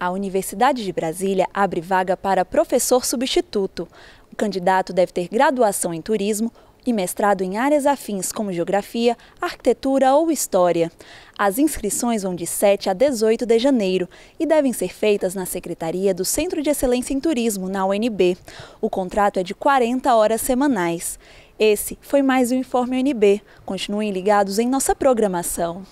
A Universidade de Brasília abre vaga para professor substituto. O candidato deve ter graduação em turismo e mestrado em áreas afins como geografia, arquitetura ou história. As inscrições vão de 7 a 18 de janeiro e devem ser feitas na Secretaria do Centro de Excelência em Turismo, na UNB. O contrato é de 40 horas semanais. Esse foi mais um Informe UNB. Continuem ligados em nossa programação.